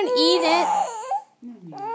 don't eat it.